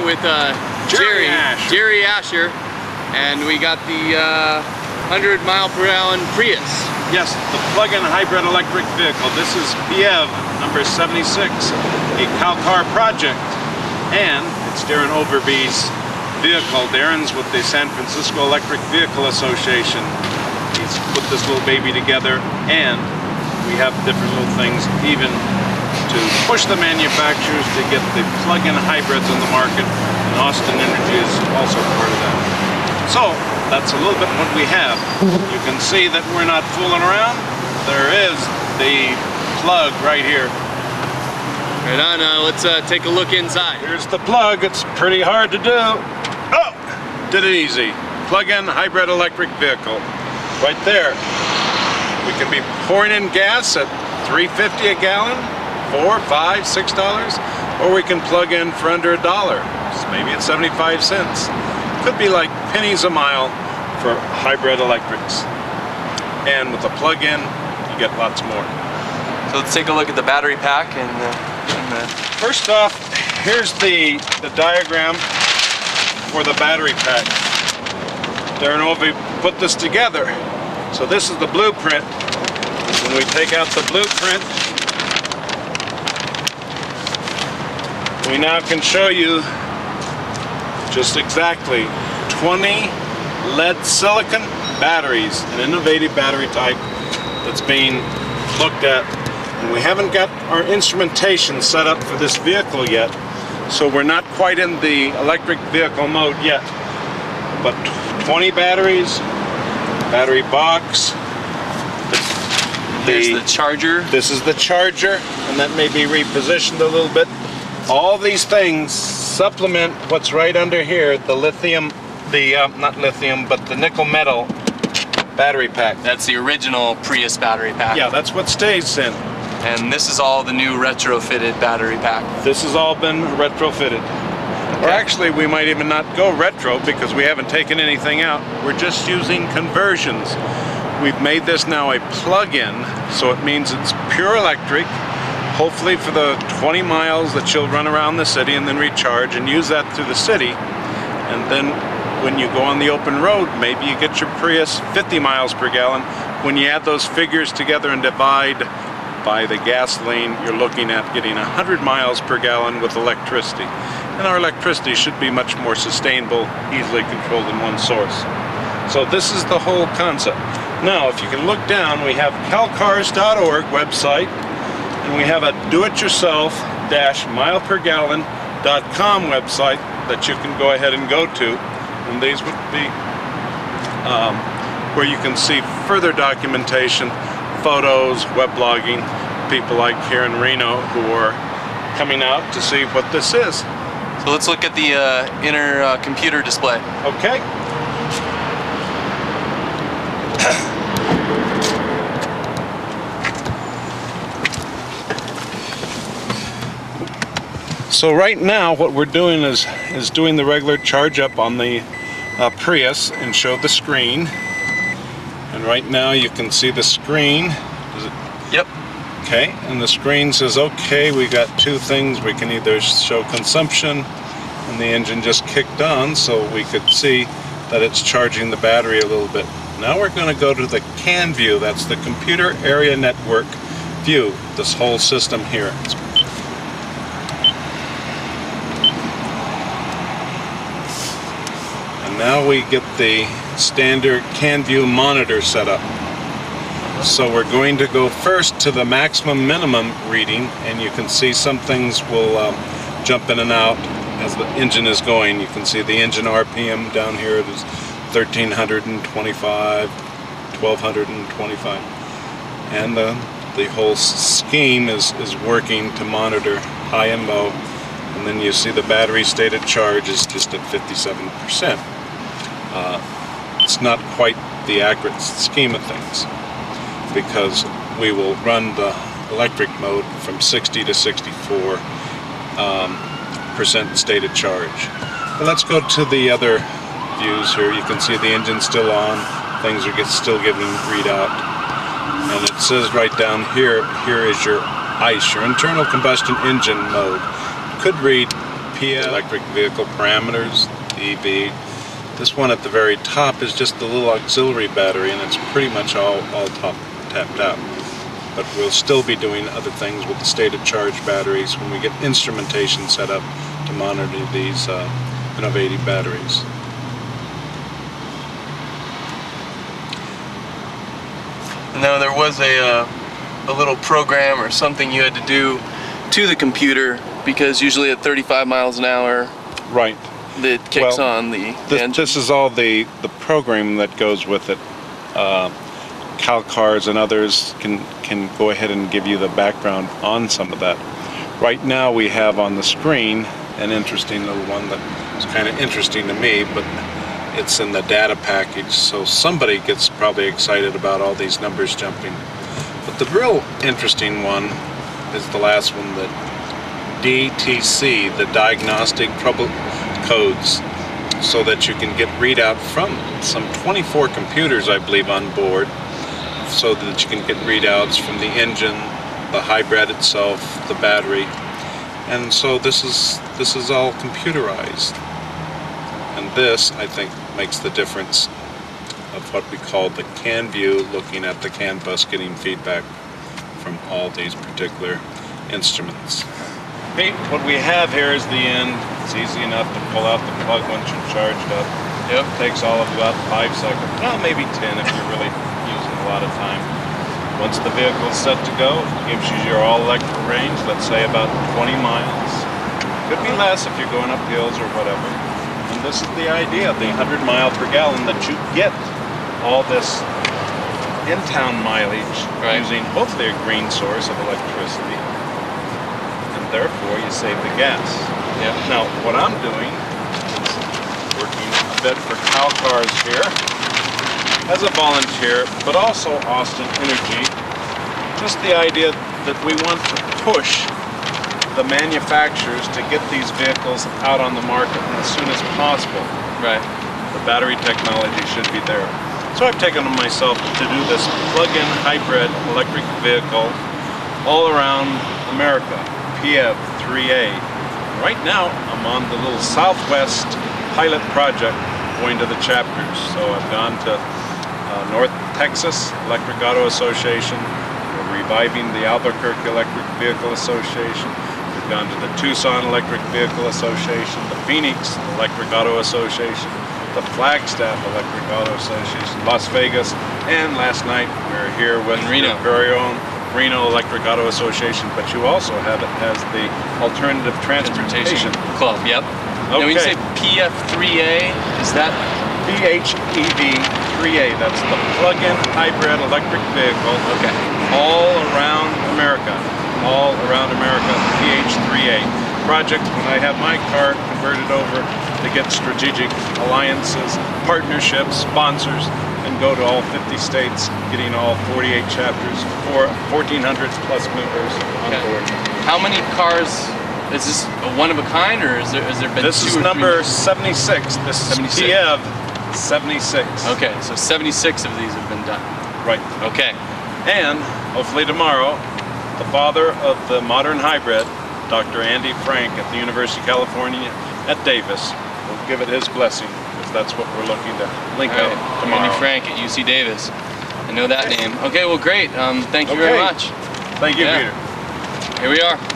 with uh, Jerry Jerry, Asher. Jerry Asher, and we got the uh, 100 mile per hour Prius. Yes, the plug-in hybrid electric vehicle. This is PEV number 76, a CalCar project. And it's Darren Overby's vehicle. Darren's with the San Francisco Electric Vehicle Association. He's put this little baby together and we have different little things even to push the manufacturers to get the plug-in hybrids on the market. And Austin Energy is also part of that. So, that's a little bit what we have. You can see that we're not fooling around. There is the plug right here. Right on, uh, let's uh, take a look inside. Here's the plug. It's pretty hard to do. Oh, did it easy. Plug-in hybrid electric vehicle. Right there. We can be pouring in gas at 3.50 a gallon, four, five, six dollars, or we can plug in for under a dollar. So maybe it's 75 cents. Could be like pennies a mile for hybrid electrics. And with a plug-in, you get lots more. So let's take a look at the battery pack and, uh, and the First off, here's the, the diagram for the battery pack. Darren Ovey put this together. So this is the blueprint. When we take out the blueprint, we now can show you just exactly 20 lead silicon batteries, an innovative battery type that's being looked at. And we haven't got our instrumentation set up for this vehicle yet, so we're not quite in the electric vehicle mode yet. But 20 batteries, battery box, There's the charger. this is the charger, and that may be repositioned a little bit. All these things supplement what's right under here, the lithium, the, uh, not lithium, but the nickel metal battery pack. That's the original Prius battery pack. Yeah, that's what stays in. And this is all the new retrofitted battery pack. This has all been retrofitted. Or actually, we might even not go retro because we haven't taken anything out. We're just using conversions. We've made this now a plug-in, so it means it's pure electric, hopefully for the 20 miles that you'll run around the city and then recharge and use that through the city. And then when you go on the open road, maybe you get your Prius 50 miles per gallon. When you add those figures together and divide by the gasoline, you're looking at getting 100 miles per gallon with electricity. And our electricity should be much more sustainable, easily controlled in one source. So this is the whole concept. Now, if you can look down, we have calcars.org website, and we have a do-it-yourself-milepergallon.com website that you can go ahead and go to. And these would be um, where you can see further documentation, photos, web blogging people like here in Reno who are coming out to see what this is. So let's look at the uh, inner uh, computer display. Okay? So right now what we're doing is is doing the regular charge up on the uh, Prius and show the screen. And right now you can see the screen. Yep. Okay, and the screen says, okay, we got two things. We can either show consumption, and the engine just kicked on, so we could see that it's charging the battery a little bit. Now we're going to go to the CAN view. That's the Computer Area Network view, this whole system here. And now we get the standard CAN view monitor set up. So we're going to go first to the maximum minimum reading and you can see some things will um, jump in and out as the engine is going. You can see the engine RPM down here it is 1325, 1225. And the, the whole scheme is, is working to monitor high and low. And then you see the battery stated charge is just at 57%. Uh, it's not quite the accurate scheme of things because we will run the electric mode from 60 to 64 um, percent of charge. But let's go to the other views here. You can see the engine still on. Things are still giving readout. And it says right down here, here is your ICE, your internal combustion engine mode. Could read PIA, electric vehicle parameters, EV. This one at the very top is just the little auxiliary battery and it's pretty much all, all top, tapped out. But we'll still be doing other things with the state of charge batteries when we get instrumentation set up to monitor these uh, innovative batteries. Now there was a uh, a little program or something you had to do to the computer because usually at 35 miles an hour Right. It kicks Well, on the This, engine. this is all the, the program that goes with it. Uh, CalCars and others can, can go ahead and give you the background on some of that. Right now we have on the screen an interesting little one that is kind of interesting to me, but it's in the data package, so somebody gets probably excited about all these numbers jumping. But the real interesting one is the last one that DTC, the diagnostic trouble codes, so that you can get readout from some 24 computers, I believe, on board, so that you can get readouts from the engine, the hybrid itself, the battery, and so this is this is all computerized. And this, I think, makes the difference of what we call the CAN view, looking at the CAN bus, getting feedback from all these particular instruments. Pete, what we have here is the end. It's easy enough to pull out the plug once you're charged up. Yep. takes all of about five seconds. Well, maybe 10 if you're really using a lot of time. Once the vehicle is set to go, it gives you your all-electric range, let's say about 20 miles. Could be less if you're going up hills or whatever. And this is the idea, of the 100 mile per gallon, that you get all this in-town mileage Right. using hopefully a green source of electricity. Therefore you save the gas. yeah. Now, what I'm doing is working a bit for CalCars here as a volunteer, but also Austin Energy. Just the idea that we want to push the manufacturers to get these vehicles out on the market as soon as possible. Right. The battery technology should be there. So I've taken on myself to do this plug-in hybrid electric vehicle all around America, PF 3A. Right now, I'm on the little Southwest pilot project going to the chapters. So I've gone to uh, North Texas Electric Auto Association. We're reviving the Albuquerque Electric Vehicle Association. We've gone to the Tucson Electric Vehicle Association, the Phoenix Electric Auto Association, the Flagstaff Electric Auto Association, Las Vegas, and last night we were here with Reno. your very own Reno Electric Auto Association, but you also have it as the Alternative Transportation. Club. Yep. Now when you say Okay. PF3A, is that PHEV 3A, that's the plug-in hybrid electric vehicle okay? all around America. All around America, PH3A. Project when I have my car converted over to get strategic alliances, partnerships, sponsors, and go to all 50 states, getting all 48 chapters, for 1,400 plus members on Okay. board. How many cars? Is this a one of a kind, or is there has there been This is number Three? 76. This is 76. Kiev 76. Okay, so 76 of these have been done. Right. Okay. And hopefully tomorrow, the father of the modern hybrid, Dr. Andy Frank at the University of California at Davis, will give it his blessing because that's what we're looking to link All right. out tomorrow. Andy Frank at UC Davis. I know that name. Okay, well, great. Um, thank you very much. Thank you, Yeah. Peter. Here we are.